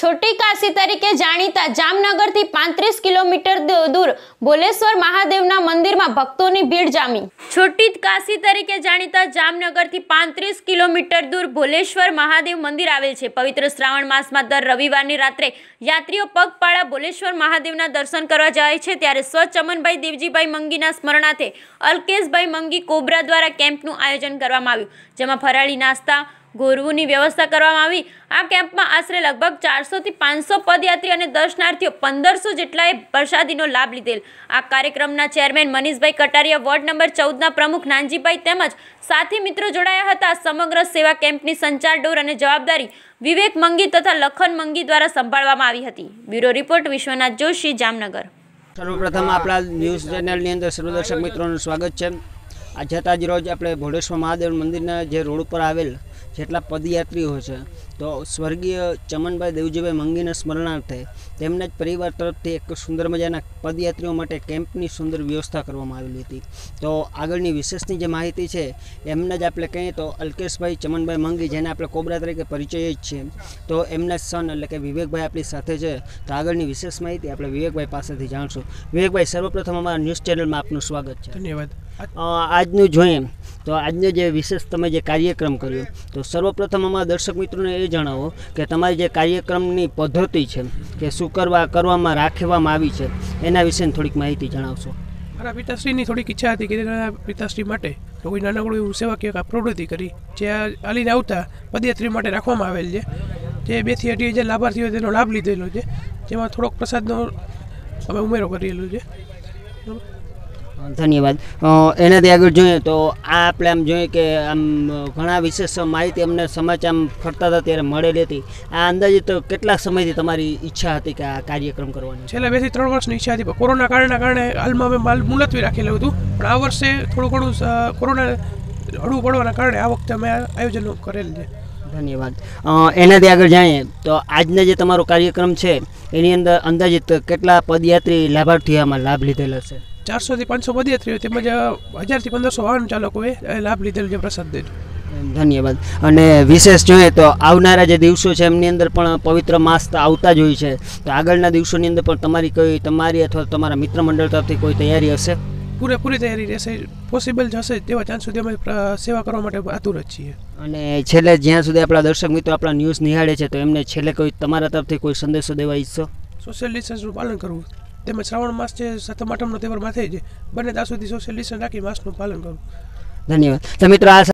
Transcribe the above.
છોટી કાશી તરીકે જાણીતા જામનગરથી પાંત્રીસ કિલોમીટર દૂર બોલેશ્વર મહાદેવના મંદિરમાં ભક્તોની ભીડ જામી. છોટી કાશી તરીકે જાણીતા જામનગરથી પાંત્રીસ કિલોમીટર દૂર ભોલેશ્વર મહાદેવ મંદિર આવેલ છે. પવિત્ર શ્રાવણ માસમાં દર રવિવારની રાત્રે યાત્રીઓ પગપાળા ભોલેશ્વર મહાદેવના દર્શન કરવા જાય છે. ત્યારે સ્વચમનભાઈ દેવજીભાઈ મંગીના સ્મરણાર્થે અલ્કેશભાઈ મંગી કોબરા દ્વારા કેમ્પનું આયોજન કરવામાં આવ્યું, જેમાં ફરાળી નાસ્તા ગોરવુંની વ્યવસ્થા કરવામાં આવી. આ કેમ્પમાં આશરે લગભગ ચારસોથી પાંચસો પદયાત્રી અને દર્શનાર્થીઓ પંદરસો જેટલાએ પ્રસાદીનો લાભ લીધેલ. આ કાર્યક્રમના chairman Manishbhai Katariya, ward number ચૌદના પ્રમુખ નાનજીભાઈ તેમજ સાથી મિત્રો જોડાયા હતા. સમગ્ર સેવા કેમ્પની સંચાર ડોર અને જવાબદારી વિવેક મંગી તથા લખન મંગી દ્વારા સંભાળવામાં આવી હતી. Bureau report, Vishwanath Joshi, Jamnagar. સર્વપ્રથમ આપણા ન્યૂઝ ચેનલની અંદર સર્વદર્શક મિત્રોનું સ્વાગત છે. આ જતા જ રોજ આપણે ભોળેશ્વર મહાદેવ મંદિરના જે રોડ ઉપર આવેલ જેટલા પદયાત્રીઓ છે. તો સ્વર્ગીય ચમનભાઈ દેવજીભાઈ મંગીના સ્મરણાર્થે તેમના જ પરિવાર તરફથી એક સુંદર મજાના પદયાત્રીઓ માટે કેમ્પની સુંદર વ્યવસ્થા કરવામાં આવેલી હતી. તો આગળની વિશેષની જે માહિતી છે એમને જ આપણે કહીએ તો અલ્કેશભાઈ ચમનભાઈ મંગી જેને આપણે કોબરા તરીકે પરિચય જ છે તો એમના સન એટલે કે વિવેકભાઈ આપણી સાથે છે. તો આગળની વિશેષ માહિતી આપણે વિવેકભાઈ પાસેથી જાણશું. વિવેકભાઈ સર્વપ્રથમ અમારા ન્યૂઝ ચેનલમાં આપનું સ્વાગત છે. ધન્યવાદ. આજનું જોઈએ. તો આજનો જે વિશેષ તમે જે કાર્યક્રમ કર્યો, તો સર્વપ્રથમ અમારા દર્શક મિત્રોને એ જણાવો કે તમારી જે કાર્યક્રમની પદ્ધતિ છે, કે શું કરવા, કરવામાં, રાખવામાં આવી છે, એના વિશેની થોડીક માહિતી જણાવશો. મારા પિતાશ્રીની થોડીક ઈચ્છા હતી કે પિતાશ્રી માટે, તો કોઈ નાનકડું એવું સેવાકીય પ્રવૃત્તિ કરી, જે આ હાલીને આવતા પદયાત્રી માટે રાખવામાં આવેલ છે, જે બેથી અઢી હજાર લાભાર્થીઓ તેનો લાભ લીધેલો છે, જેમાં થોડોક પ્રસાદનો અમે ઉમેરો કરેલો છે. ધન્યવાદ. એનાથી આગળ જોઈએ તો આ આપણે આમ જોઈએ કે આમ ઘણા વિશેષ માહિતી અમને સમાચાર આમ ફરતા હતા ત્યારે મળેલી હતી. આ અંદાજે તો કેટલા સમયથી તમારી ઈચ્છા હતી કે આ કાર્યક્રમ કરવાની? છેલ્લા બેથી ત્રણ વર્ષની ઈચ્છા હતી કોરોના કારણના કારણે હાલમાં અમે માલ મુલતવી રાખેલું હતું. પણ આ વર્ષે થોડું ઘણું કોરોના અડવું પડવાના કારણે આ વખતે અમે આયોજનો કરેલ છે. ધન્યવાદ. એનાથી આગળ જાણીએ તો આજનો જે તમારો કાર્યક્રમ છે એની અંદર અંદાજિત કેટલા પદયાત્રી લાભાર્થી આમાં લાભ લીધેલા છે? ચારસોથી પાંચસો પદયાત્રીઓ તેમજ હજારથી પંદરસો વાહન ચાલકોએ લાભ લીધેલ છે પ્રસાદ દેજો ધન્યવાદ. અને વિશેષ જોઈએ તો આવનારા જે દિવસો છે એમની અંદર પણ પવિત્ર માસ તો આવતા જ હોય છે. તો આગળના દિવસોની અંદર પણ તમારી કોઈ તમારી અથવા તમારા મિત્ર મંડળ તરફથી કોઈ તૈયારી હશે? પૂરેપૂરી તૈયારી રહેશે. પોસિબલ હશે. તેવા ચાન્સ સુધી અમે સેવા કરવા માટે આતુર જ છીએ. અને છેલ્લે જ્યાં સુધી આપણા દર્શક મિત્રો આપણા ન્યૂઝ નિહાળે છે તો એમને છેલ્લે કોઈ તમારા તરફથી કોઈ સંદેશો દેવા ઈચ્છો? સોશિયલ ડિસ્ટન્સનું પાલન કરવું. તેમજ શ્રાવણ માસ છે, સાતમ, આઠમનો તહેવાર માથે છે બને. ત્યાં સુધી સોશિયલ ડિસ્ટન્સ રાખી માસનું પાલન કરવું. ધન્યવાદ. તો મિત્રો, આ